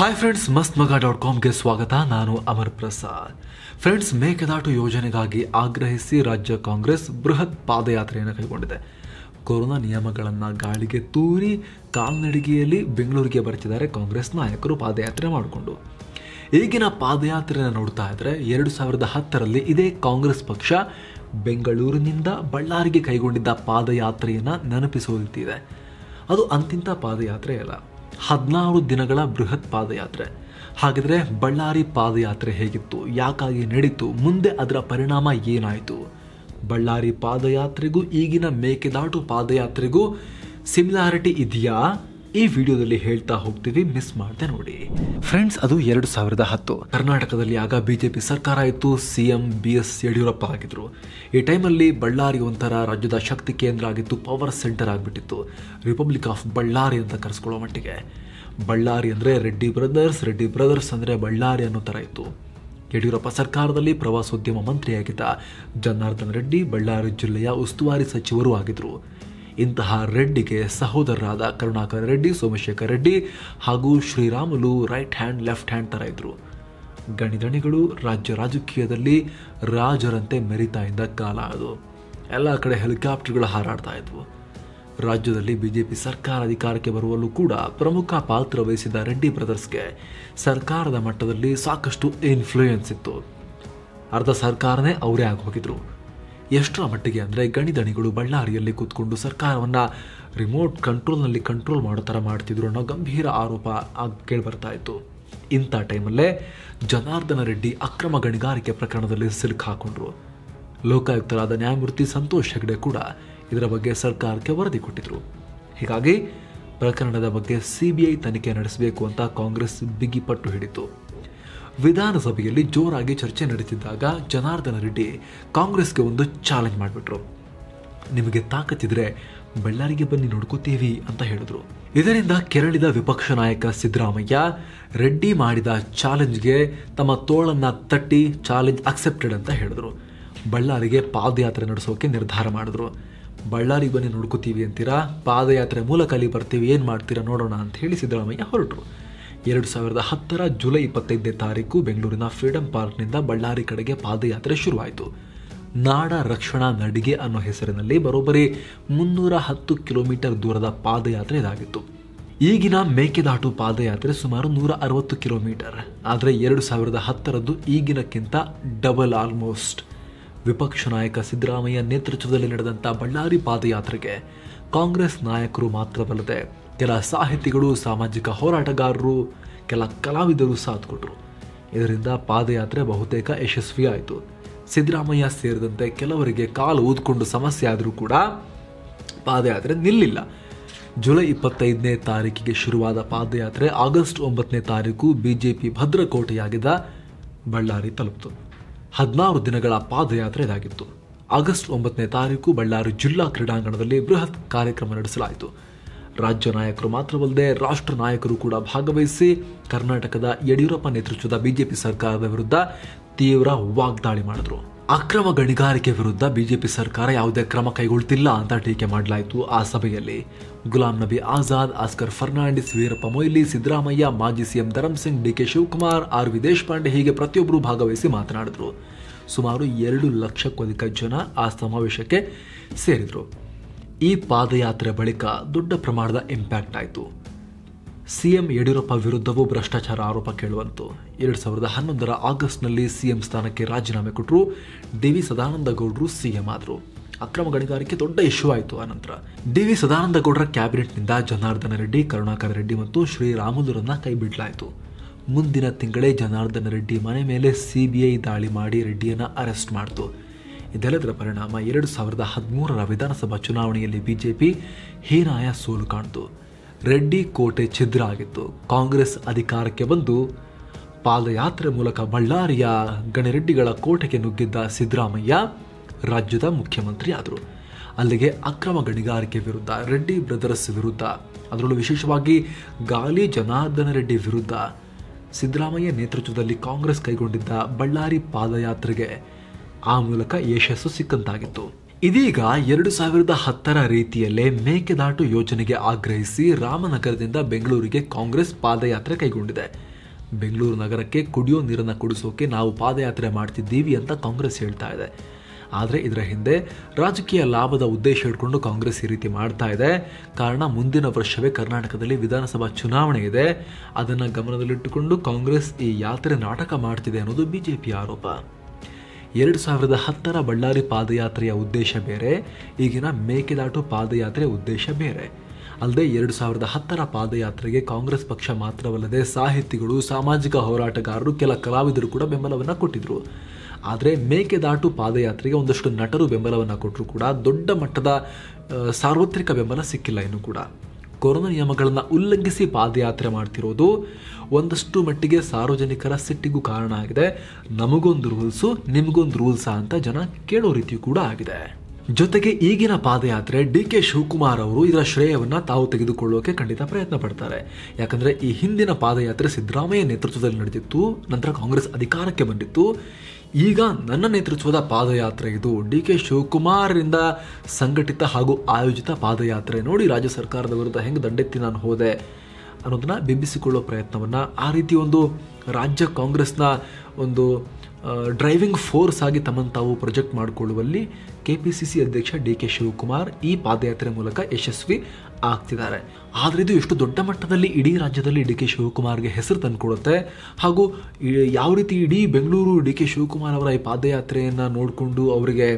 Hi friends ಮಸ್ತ್ ಮಗ dot ಕಾಮ್ಗೆ ಸ್ವಾಗತ. ನಾನು ಅಮರ್ ಪ್ರಸಾದ್. ಫ್ರೆಂಡ್ಸ್ ಮೇಕೆದಾಟು ಯೋಜನೆಗಾಗಿ ಆಗ್ರಹಿಸಿ ರಾಜ್ಯ ಕಾಂಗ್ರೆಸ್ ಬೃಹತ್ ಪಾದಯಾತ್ರೆಯನ್ನು ಕೈಗೊಂಡಿದೆ. ಕೊರೋನಾ ನಿಯಮಗಳನ್ನು ಗಾಳಿಗೆ ತೂರಿ ಕಾಲ್ನಡಿಗೆಯಲ್ಲಿ ಬೆಂಗಳೂರಿಗೆ ಬರ್ತಿದ್ದಾರೆ ಕಾಂಗ್ರೆಸ್ ನಾಯಕರು ಪಾದಯಾತ್ರೆ ಮಾಡಿಕೊಂಡು. ಈಗಿನ ಪಾದಯಾತ್ರೆಯನ್ನು ನೋಡ್ತಾ ಇದ್ರೆ ಎರಡು ಸಾವಿರದ ಹತ್ತರಲ್ಲಿ ಇದೇ ಕಾಂಗ್ರೆಸ್ ಪಕ್ಷ ಬೆಂಗಳೂರಿನಿಂದ ಬಳ್ಳಾರಿಗೆ ಕೈಗೊಂಡಿದ್ದ ಪಾದಯಾತ್ರೆಯನ್ನು ನೆನಪಿಸುವಂತಿದೆ ಅದು ಅಂತಿಂತ ಪಾದಯಾತ್ರೆ ಅಲ್ಲ. ಹದಿನಾರು ದಿನಗಳ ಬೃಹತ್ ಪಾದಯಾತ್ರೆ. ಹಾಗಿದ್ರೆ ಬಳ್ಳಾರಿ ಪಾದಯಾತ್ರೆ ಹೇಗಿತ್ತು? ಯಾಕಾಗಿ ನಡೀತು? ಮುಂದೆ ಅದರ ಪರಿಣಾಮ ಏನಾಯಿತು? ಬಳ್ಳಾರಿ ಪಾದಯಾತ್ರೆಗೂ ಈಗಿನ ಮೇಕೆದಾಟು ಪಾದಯಾತ್ರೆಗೂ ಸಿಮಿಲಾರಿಟಿ ಇದೆಯಾ? ಈ ವಿಡಿಯೋದಲ್ಲಿ ಹೇಳ್ತಾ ಹೋಗ್ತೀವಿ ಮಿಸ್ ಮಾಡದೆ ನೋಡಿ. ಫ್ರೆಂಡ್ಸ್ ಅದು ಎರಡು ಸಾವಿರದ ಹತ್ತು. ಕರ್ನಾಟಕದಲ್ಲಿ ಆಗ ಬಿಜೆಪಿ ಸರ್ಕಾರ ಇತ್ತು ಸಿಎಂ ಬಿ ಎಸ್ ಯಡಿಯೂರಪ್ಪ ಆಗಿದ್ರು. ಈ ಟೈಮಲ್ಲಿ ಬಳ್ಳಾರಿ ಒಂಥರ ರಾಜ್ಯದ ಶಕ್ತಿ ಕೇಂದ್ರ ಆಗಿತ್ತು ಪವರ್ ಸೆಂಟರ್ ಆಗಿಬಿಟ್ಟಿತ್ತು. ರಿಪಬ್ಲಿಕ್ ಆಫ್ ಬಳ್ಳಾರಿ ಅಂತ ಕರೆಸ್ಕೊಳ್ಳೋ ಮಟ್ಟಿಗೆ. ಬಳ್ಳಾರಿ ಅಂದರೆ ರೆಡ್ಡಿ ಬ್ರದರ್ಸ್ ರೆಡ್ಡಿ ಬ್ರದರ್ಸ್ ಅಂದರೆ ಬಳ್ಳಾರಿ ಅನ್ನೋ ಥರ ಇತ್ತು. ಯಡಿಯೂರಪ್ಪ ಸರ್ಕಾರದಲ್ಲಿ ಪ್ರವಾಸೋದ್ಯಮ ಮಂತ್ರಿಯಾಗಿದ್ದ ಜನಾರ್ದನ್ ರೆಡ್ಡಿ ಬಳ್ಳಾರಿ ಜಿಲ್ಲೆಯ ಉಸ್ತುವಾರಿ ಸಚಿವರು ಆಗಿದ್ರು. ಇಂತಹ ರೆಡ್ಡಿಗೆ ಸಹೋದರರಾದ ಕರುಣಾಕರ ರೆಡ್ಡಿ, ಸೋಮಶೇಖರ್ ರೆಡ್ಡಿ ಹಾಗೂ Sriramulu right hand left hand ಥರ ಇದ್ದರು ಗಣಿದಣಿಗಳು ರಾಜ್ಯ ರಾಜಕೀಯದಲ್ಲಿ ರಾಜರಂತೆ ಮೆರಿತಾ ಇದ್ದ ಕಾಲ ಅದು. ಎಲ್ಲ ಕಡೆ ಹೆಲಿಕಾಪ್ಟರ್ಗಳು ಹಾರಾಡ್ತಾ ಇದ್ವು. ರಾಜ್ಯದಲ್ಲಿ ಬಿಜೆಪಿ ಸರ್ಕಾರ ಅಧಿಕಾರಕ್ಕೆ ಬರುವಲ್ಲೂ ಕೂಡ ಪ್ರಮುಖ ಪಾತ್ರ ವಹಿಸಿದ ರೆಡ್ಡಿ ಬ್ರದರ್ಸ್ಗೆ ಸರ್ಕಾರದ ಮಟ್ಟದಲ್ಲಿ ಸಾಕಷ್ಟು ಇನ್ಫ್ಲೂಯೆನ್ಸ್ ಇತ್ತು. ಅರ್ಧ ಸರ್ಕಾರನೇ ಅವರೇ ಆಗೋಗಿದ್ರು. ಎಷ್ಟರ ಮಟ್ಟಿಗೆ ಅಂದರೆ ಗಣಿದಣಿಗಳು ಬಳ್ಳಾರಿಯಲ್ಲಿ ಕೂತ್ಕೊಂಡು ಸರ್ಕಾರವನ್ನು ರಿಮೋಟ್ ಕಂಟ್ರೋಲ್ನಲ್ಲಿ ಕಂಟ್ರೋಲ್ ಮಾಡೋ ಥರ ಮಾಡ್ತಿದ್ರು ಅನ್ನೋ ಗಂಭೀರ ಆರೋಪ ಕೇಳಿ ಕೇಳಿಬರ್ತಾ ಇತ್ತು. ಇಂಥ ಟೈಮಲ್ಲೇ ಜನಾರ್ದನ ರೆಡ್ಡಿ ಅಕ್ರಮ ಗಣಿಗಾರಿಕೆ ಪ್ರಕರಣದಲ್ಲಿ ಸಿಲುಕಾಕೊಂಡ್ರು ಲೋಕಾಯುಕ್ತರಾದ ನ್ಯಾಯಮೂರ್ತಿ ಸಂತೋಷ್ ಹೆಗ್ಡೆ ಕೂಡ ಇದರ ಬಗ್ಗೆ ಸರ್ಕಾರಕ್ಕೆ ವರದಿ ಕೊಟ್ಟಿದ್ರು. ಹೀಗಾಗಿ ಪ್ರಕರಣದ ಬಗ್ಗೆ ಸಿಬಿಐ ತನಿಖೆ ನಡೆಸಬೇಕು ಅಂತ ಕಾಂಗ್ರೆಸ್ ಬಿಗಿಪಟ್ಟು ಹಿಡಿತು. ವಿಧಾನಸಭೆಯಲ್ಲಿ ಜೋರಾಗಿ ಚರ್ಚೆ ನಡೀತಿದ್ದಾಗ ಜನಾರ್ದನ ರೆಡ್ಡಿ ಕಾಂಗ್ರೆಸ್ಗೆ ಒಂದು ಚಾಲೆಂಜ್ ಮಾಡಿಬಿಟ್ರು. ನಿಮಗೆ ತಾಕತ್ತಿದ್ರೆ ಬಳ್ಳಾರಿಗೆ ಬನ್ನಿ ನೋಡ್ಕೋತೀವಿ ಅಂತ ಹೇಳಿದ್ರು. ಇದರಿಂದ ಕೆರಳಿದ ವಿಪಕ್ಷ ನಾಯಕ ಸಿದ್ದರಾಮಯ್ಯ ರೆಡ್ಡಿ ಮಾಡಿದ ಚಾಲೆಂಜ್ಗೆ ತಮ್ಮ ತೋಳನ್ನ ತಟ್ಟಿ ಚಾಲೆಂಜ್ ಅಕ್ಸೆಪ್ಟೆಡ್ ಅಂತ ಹೇಳಿದ್ರು. ಬಳ್ಳಾರಿಗೆ ಪಾದಯಾತ್ರೆ ನಡೆಸೋಕೆ ನಿರ್ಧಾರ ಮಾಡಿದ್ರು. ಬಳ್ಳಾರಿಗೆ ಬನ್ನಿ ನೋಡ್ಕೋತೀವಿ ಅಂತೀರಾ? ಪಾದಯಾತ್ರೆ ಮೂಲಕ ಅಲ್ಲಿ ಬರ್ತೀವಿ, ಏನು ಮಾಡ್ತೀರಾ ನೋಡೋಣ ಅಂತ ಹೇಳಿ ಸಿದ್ದರಾಮಯ್ಯ ಹೊರಟರು. ಎರಡು ಸಾವಿರದ ಹತ್ತರ ಜುಲೈ ಇಪ್ಪತ್ತೈದನೇ ತಾರೀಕು ಬೆಂಗಳೂರಿನ ಫ್ರೀಡಂ ಪಾರ್ಕ್ನಿಂದ ಬಳ್ಳಾರಿ ಕಡೆಗೆ ಪಾದಯಾತ್ರೆ ಶುರುವಾಯಿತು. ನಾಡ ರಕ್ಷಣಾ ನಡಿಗೆ ಅನ್ನೋ ಹೆಸರಿನಲ್ಲಿ ಬರೋಬ್ಬರಿ ಮುನ್ನೂರ ಹತ್ತು ಕಿಲೋಮೀಟರ್ ದೂರದ ಪಾದಯಾತ್ರೆ ಇದಾಗಿತ್ತು. ಈಗಿನ ಮೇಕೆದಾಟು ಪಾದಯಾತ್ರೆ ಸುಮಾರು ನೂರ ಅರವತ್ತು ಕಿಲೋಮೀಟರ್. ಆದರೆ ಎರಡು ಸಾವಿರದ ಹತ್ತರದ್ದು ಈಗಿನಕ್ಕಿಂತ ಡಬಲ್ ಆಲ್ಮೋಸ್ಟ್. ವಿಪಕ್ಷ ನಾಯಕ ಸಿದ್ದರಾಮಯ್ಯ ನೇತೃತ್ವದಲ್ಲಿ ನಡೆದಂಥ ಬಳ್ಳಾರಿ ಪಾದಯಾತ್ರೆಗೆ ಕಾಂಗ್ರೆಸ್ ನಾಯಕರು ಮಾತ್ರವಲ್ಲದೆ ಕೆಲ ಸಾಹಿತಿಗಳು, ಸಾಮಾಜಿಕ ಹೋರಾಟಗಾರರು, ಕೆಲ ಕಲಾವಿದರು ಸಾಥ್ ಕೊಟ್ಟರು ಇದರಿಂದ ಪಾದಯಾತ್ರೆ ಬಹುತೇಕ ಯಶಸ್ವಿಯಾಯಿತು. ಸಿದ್ದರಾಮಯ್ಯ ಸೇರಿದಂತೆ ಕೆಲವರಿಗೆ ಕಾಲು ಊದ್ಕೊಂಡು ಸಮಸ್ಯೆ ಆದರೂ ಕೂಡ ಪಾದಯಾತ್ರೆ ನಿಲ್ಲಿಲ್ಲ. ಜುಲೈ ಇಪ್ಪತ್ತೈದನೇ ತಾರೀಕಿಗೆ ಶುರುವಾದ ಪಾದಯಾತ್ರೆ ಆಗಸ್ಟ್ ಒಂಬತ್ತನೇ ತಾರೀಕು ಬಿ ಜೆ ಪಿ ಭದ್ರಕೋಟೆಯಾಗಿದ್ದ ಬಳ್ಳಾರಿ ತಲುಪಿತು. ಹದಿನಾರು ದಿನಗಳ ಪಾದಯಾತ್ರೆ ಇದಾಗಿತ್ತು. ಆಗಸ್ಟ್ ಒಂಬತ್ತನೇ ತಾರೀಕು ಬಳ್ಳಾರಿ ಜಿಲ್ಲಾ ಕ್ರೀಡಾಂಗಣದಲ್ಲಿ ಬೃಹತ್ ಕಾರ್ಯಕ್ರಮ ನಡೆಸಲಾಯಿತು. ರಾಜ್ಯ ನಾಯಕರು ಮಾತ್ರವಲ್ಲದೆ ರಾಷ್ಟ್ರ ನಾಯಕರು ಕೂಡ ಭಾಗವಹಿಸಿ ಕರ್ನಾಟಕದ ಯಡಿಯೂರಪ್ಪ ನೇತೃತ್ವದ ಬಿಜೆಪಿ ಸರ್ಕಾರದ ವಿರುದ್ಧ ತೀವ್ರ ವಾಗ್ದಾಳಿ ಮಾಡಿದ್ರು. ಅಕ್ರಮ ಗಣಿಗಾರಿಕೆ ವಿರುದ್ಧ ಬಿಜೆಪಿ ಸರ್ಕಾರ ಯಾವುದೇ ಕ್ರಮ ಕೈಗೊಳ್ತಿಲ್ಲ ಅಂತ ಟೀಕೆ ಮಾಡಲಾಯಿತು ಆ ಸಭೆಯಲ್ಲಿ. ಗುಲಾಂ ನಬಿ ಆಜಾದ್, ಆಸ್ಕರ್ ಫರ್ನಾಂಡಿಸ್, ವೀರಪ್ಪ ಮೊಯ್ಲಿ, ಸಿದ್ದರಾಮಯ್ಯ, ಮಾಜಿ CM Dharam Singh, D K Shivakumar, R V Deshpande ಹೀಗೆ ಪ್ರತಿಯೊಬ್ಬರು ಭಾಗವಹಿಸಿ ಮಾತನಾಡಿದ್ರು. ಸುಮಾರು ಎರಡು ಲಕ್ಷಕ್ಕೂ ಅಧಿಕ ಜನ ಆ ಸಮಾವೇಶಕ್ಕೆ ಸೇರಿದರು. ಈ ಪಾದಯಾತ್ರೆ ಬಳಿಕ ದೊಡ್ಡ ಪ್ರಮಾಣದ ಇಂಪ್ಯಾಕ್ಟ್ ಆಯಿತು. ಸಿಎಂ ಯಡಿಯೂರಪ್ಪ ವಿರುದ್ಧವೂ ಭ್ರಷ್ಟಾಚಾರ ಆರೋಪ ಕೇಳುವಂತು. ಎರಡು ಸಾವಿರದ ಹನ್ನೊಂದರ ಆಗಸ್ಟ್ನಲ್ಲಿ ಸಿಎಂ ಸ್ಥಾನಕ್ಕೆ ರಾಜೀನಾಮೆ ಕೊಟ್ಟರು ಡಿ ವಿ ಸದಾನಂದ ಗೌಡರು ಸಿಎಂ ಆದರು. ಅಕ್ರಮ ಗಣಿಗಾರಿಕೆ ದೊಡ್ಡ ಇಶ್ಯೂ ಆಯಿತು ಆನಂತರ ಡಿ ವಿ ಸದಾನಂದ ಗೌಡರ ಕ್ಯಾಬಿನೆಟ್ನಿಂದ ಜನಾರ್ದನ ರೆಡ್ಡಿ, ಕರುಣಾಕರ ರೆಡ್ಡಿ ಮತ್ತು ಶ್ರೀರಾಮುಲುರನ್ನ ಕೈಬಿಡಲಾಯಿತು ಮುಂದಿನ ತಿಂಗಳೇ ಜನಾರ್ದನ ರೆಡ್ಡಿ ಮನೆ ಮೇಲೆ ಸಿಬಿಐ ದಾಳಿ ಮಾಡಿ ರೆಡ್ಡಿಯನ್ನು ಅರೆಸ್ಟ್ ಮಾಡಿತು. ಇದೆಲ್ಲದರ ಪರಿಣಾಮ ಎರಡು ಸಾವಿರದ ಹದಿಮೂರರ ವಿಧಾನಸಭಾ ಚುನಾವಣೆಯಲ್ಲಿ ಬಿಜೆಪಿ ಹೀನಾಯ ಸೋಲು ಕಾಣಿತು. ರೆಡ್ಡಿ ಕೋಟೆ ಛಿದ್ರ ಆಗಿತ್ತು. ಕಾಂಗ್ರೆಸ್ ಅಧಿಕಾರಕ್ಕೆ ಬಂದು ಪಾದಯಾತ್ರೆ ಮೂಲಕ ಬಳ್ಳಾರಿಯ ಗಣರೆಡ್ಡಿಗಳ ಕೋಟೆಗೆ ನುಗ್ಗಿದ್ದ ಸಿದ್ದರಾಮಯ್ಯ ರಾಜ್ಯದ ಮುಖ್ಯಮಂತ್ರಿ ಆದರು. ಅಲ್ಲಿಗೆ ಅಕ್ರಮ ಗಣಿಗಾರಿಕೆ ವಿರುದ್ಧ, ರೆಡ್ಡಿ ಬ್ರದರ್ಸ್ ವಿರುದ್ಧ, ಅದರಲ್ಲೂ ವಿಶೇಷವಾಗಿ ಗಾಲಿ ಜನಾರ್ದನ ರೆಡ್ಡಿ ವಿರುದ್ಧ ಸಿದ್ದರಾಮಯ್ಯ ನೇತೃತ್ವದಲ್ಲಿ ಕಾಂಗ್ರೆಸ್ ಕೈಗೊಂಡಿದ್ದ ಬಳ್ಳಾರಿ ಪಾದಯಾತ್ರೆಗೆ ಆ ಮೂಲಕ ಯಶಸ್ಸು ಸಿಕ್ಕಂತಾಗಿತ್ತು. ಇದೀಗ ಎರಡು ಸಾವಿರದ ಹತ್ತರ ರೀತಿಯಲ್ಲೇ ಮೇಕೆದಾಟು ಯೋಜನೆಗೆ ಆಗ್ರಹಿಸಿ ರಾಮನಗರದಿಂದ ಬೆಂಗಳೂರಿಗೆ ಕಾಂಗ್ರೆಸ್ ಪಾದಯಾತ್ರೆ ಕೈಗೊಂಡಿದೆ. ಬೆಂಗಳೂರು ನಗರಕ್ಕೆ ಕುಡಿಯೋ ನೀರನ್ನು ಕುಡಿಸೋಕೆ ನಾವು ಪಾದಯಾತ್ರೆ ಮಾಡ್ತಿದ್ದೀವಿ ಅಂತ ಕಾಂಗ್ರೆಸ್ ಹೇಳ್ತಾ ಇದೆ. ಆದರೆ ಇದರ ಹಿಂದೆ ರಾಜಕೀಯ ಲಾಭದ ಉದ್ದೇಶ ಇಟ್ಕೊಂಡು ಕಾಂಗ್ರೆಸ್ ಈ ರೀತಿ ಮಾಡ್ತಾ ಇದೆ. ಕಾರಣ ಮುಂದಿನ ವರ್ಷವೇ ಕರ್ನಾಟಕದಲ್ಲಿ ವಿಧಾನಸಭಾ ಚುನಾವಣೆ ಇದೆ. ಅದನ್ನು ಗಮನದಲ್ಲಿಟ್ಟುಕೊಂಡು ಕಾಂಗ್ರೆಸ್ ಈ ಯಾತ್ರೆ ನಾಟಕ ಮಾಡ್ತಿದೆ ಅನ್ನೋದು ಬಿಜೆಪಿ ಆರೋಪ. ಎರಡು ಸಾವಿರದ ಹತ್ತರ ಬಳ್ಳಾರಿ ಪಾದಯಾತ್ರೆಯ ಉದ್ದೇಶ ಬೇರೆ, ಈಗಿನ ಮೇಕೆದಾಟು ಪಾದಯಾತ್ರೆ ಉದ್ದೇಶ ಬೇರೆ. ಅಲ್ಲದೆ ಎರಡು ಸಾವಿರದ ಹತ್ತರ ಪಾದಯಾತ್ರೆಗೆ ಕಾಂಗ್ರೆಸ್ ಪಕ್ಷ ಮಾತ್ರವಲ್ಲದೆ ಸಾಹಿತಿಗಳು, ಸಾಮಾಜಿಕ ಹೋರಾಟಗಾರರು, ಕೆಲ ಕಲಾವಿದರು ಕೂಡ ಬೆಂಬಲವನ್ನು ಕೊಟ್ಟಿದ್ದರು ಆದರೆ ಮೇಕೆದಾಟು ಪಾದಯಾತ್ರೆಗೆ ಒಂದಷ್ಟು ನಟರು ಬೆಂಬಲವನ್ನು ಕೊಟ್ಟರು ಕೂಡ ದೊಡ್ಡ ಮಟ್ಟದ ಸಾರ್ವತ್ರಿಕ ಬೆಂಬಲ ಸಿಕ್ಕಿಲ್ಲ ಇನ್ನು ಕೂಡ. ಕೊರೋನಾ ನಿಯಮಗಳನ್ನು ಉಲ್ಲಂಘಿಸಿ ಪಾದಯಾತ್ರೆ ಮಾಡ್ತಿರೋದು ಒಂದಷ್ಟು ಮಟ್ಟಿಗೆ ಸಾರ್ವಜನಿಕರ ಸಿಟ್ಟಿಗೂ ಕಾರಣ ಆಗಿದೆ. ನಮಗೊಂದು ರೂಲ್ಸು, ನಿಮಗೊಂದು ರೂಲ್ಸಾ ಅಂತ ಜನ ಕೇಳೋ ರೀತಿ ಕೂಡ ಆಗಿದೆ. ಜೊತೆಗೆ ಈಗಿನ ಪಾದಯಾತ್ರೆ ಡಿ ಕೆ ಶಿವಕುಮಾರ್ ಅವರು ಇದರ ಶ್ರೇಯವನ್ನು ತಾವು ತೆಗೆದುಕೊಳ್ಳೋಕೆ ಖಂಡಿತ ಪ್ರಯತ್ನ ಪಡ್ತಾರೆ. ಯಾಕಂದರೆ ಈ ಹಿಂದಿನ ಪಾದಯಾತ್ರೆ ಸಿದ್ದರಾಮಯ್ಯ ನೇತೃತ್ವದಲ್ಲಿ ನಡೆದಿತ್ತು, ನಂತರ ಕಾಂಗ್ರೆಸ್ ಅಧಿಕಾರಕ್ಕೆ ಬಂದಿತ್ತು. ಈಗ ನನ್ನ ನೇತೃತ್ವದ ಪಾದಯಾತ್ರೆ ಇದು ಡಿ ಕೆ ಶಿವಕುಮಾರ್ರಿಂದ ಸಂಘಟಿತ ಹಾಗೂ ಆಯೋಜಿತ ಪಾದಯಾತ್ರೆ ನೋಡಿ ರಾಜ್ಯ ಸರ್ಕಾರದ ವಿರುದ್ಧ ಹೆಂಗೆ ದಂಡೆತ್ತಿ ನಾನು ಹೋದೆ. ಅನ್ನೋದನ್ನ ಬಿಂಬಿಸಿಕೊಳ್ಳೋ ಪ್ರಯತ್ನವನ್ನ ಆ ರೀತಿ ಒಂದು ರಾಜ್ಯ ಕಾಂಗ್ರೆಸ್ನ ಒಂದು ಡ್ರೈವಿಂಗ್ ಫೋರ್ಸ್ ಆಗಿ ತಮ್ಮನ್ನು ತಾವು ಪ್ರೊಜೆಕ್ಟ್ ಮಾಡಿಕೊಳ್ಳುವಲ್ಲಿ ಕೆ ಪಿ ಸಿ ಸಿ ಅಧ್ಯಕ್ಷ ಡಿ ಕೆ ಶಿವಕುಮಾರ್ ಈ ಪಾದಯಾತ್ರೆ ಮೂಲಕ ಯಶಸ್ವಿ ಆಗ್ತಿದ್ದಾರೆ. ಆದರೆ ಇದು ಎಷ್ಟು ದೊಡ್ಡ ಮಟ್ಟದಲ್ಲಿ ಇಡೀ ರಾಜ್ಯದಲ್ಲಿ ಡಿ ಕೆ ಶಿವಕುಮಾರ್ಗೆ ಹೆಸರು ತಂದುಕೊಡುತ್ತೆ ಹಾಗೂ ಯಾವ ರೀತಿ ಇಡೀ ಬೆಂಗಳೂರು ಡಿ ಕೆ ಶಿವಕುಮಾರ್ ಅವರ ಈ ಪಾದಯಾತ್ರೆಯನ್ನು ನೋಡಿಕೊಂಡು ಅವರಿಗೆ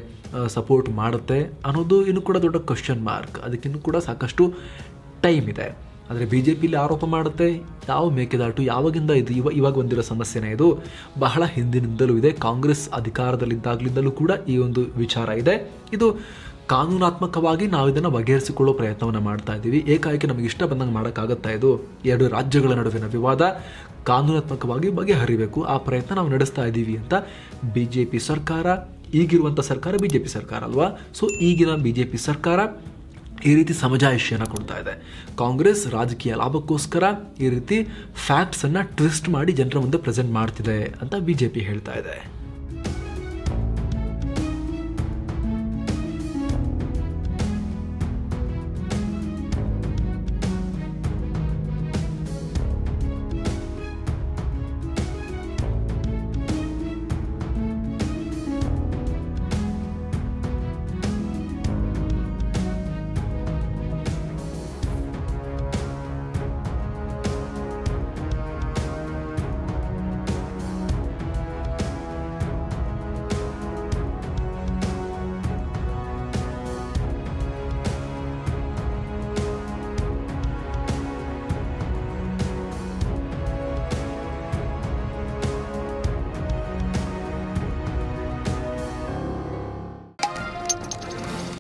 ಸಪೋರ್ಟ್ ಮಾಡುತ್ತೆ ಅನ್ನೋದು ಇನ್ನೂ ಕೂಡ ದೊಡ್ಡ ಕ್ವಶನ್ ಮಾರ್ಕ್ ಅದಕ್ಕಿನ್ನೂ ಕೂಡ ಸಾಕಷ್ಟು ಟೈಮ್ ಇದೆ. ಆದರೆ ಬಿ ಜೆ ಪಿಲಿ ಆರೋಪ ಮಾಡುತ್ತೆ, ಯಾವ ಮೇಕೆದಾಟು ಯಾವಾಗಿಂದ ಇದು ಇವ, ಇವಾಗ ಬಂದಿರೋ ಸಮಸ್ಯೆನೇ ಇದು? ಬಹಳ ಹಿಂದಿನಿಂದಲೂ ಇದೆ, ಕಾಂಗ್ರೆಸ್ ಅಧಿಕಾರದಲ್ಲಿದ್ದಾಗಲಿಂದಲೂ ಕೂಡ ಈ ಒಂದು ವಿಚಾರ ಇದೆ. ಇದು ಕಾನೂನಾತ್ಮಕವಾಗಿ ನಾವು ಇದನ್ನು ಬಗೆಹರಿಸಿಕೊಳ್ಳೋ ಪ್ರಯತ್ನವನ್ನು ಮಾಡ್ತಾ ಇದ್ದೀವಿ. ಏಕಾಏಕಿ ನಮಗೆ ಇಷ್ಟ ಬಂದಂಗೆ ಮಾಡೋಕ್ಕಾಗತ್ತಾ ಇದು? ಎರಡು ರಾಜ್ಯಗಳ ನಡುವಿನ ವಿವಾದ, ಕಾನೂನಾತ್ಮಕವಾಗಿ ಬಗೆಹರಿಬೇಕು, ಆ ಪ್ರಯತ್ನ ನಾವು ನಡೆಸ್ತಾ ಇದ್ದೀವಿ ಅಂತ ಬಿ ಜೆ ಪಿ ಸರ್ಕಾರ, ಈಗಿರುವಂಥ ಸರ್ಕಾರ ಬಿ ಜೆ ಪಿ ಸರ್ಕಾರ ಅಲ್ವಾ? ಸೊ ಈಗಿನ ಬಿ ಜೆ ಪಿ ಸರ್ಕಾರ ಈ ರೀತಿ ಸಮಜಾಯಿಷಿಯನ್ನು ಕೊಡ್ತಾ ಇದೆ. ಕಾಂಗ್ರೆಸ್ ರಾಜಕೀಯ ಲಾಭಕ್ಕೋಸ್ಕರ ಈ ರೀತಿ ಫ್ಯಾಕ್ಟ್ಸನ್ನು ಟ್ವಿಸ್ಟ್ ಮಾಡಿ ಜನರ ಮುಂದೆ ಪ್ರೆಸೆಂಟ್ ಮಾಡ್ತಿದೆ ಅಂತ ಬಿ ಜೆ ಪಿ ಹೇಳ್ತಾ ಇದೆ.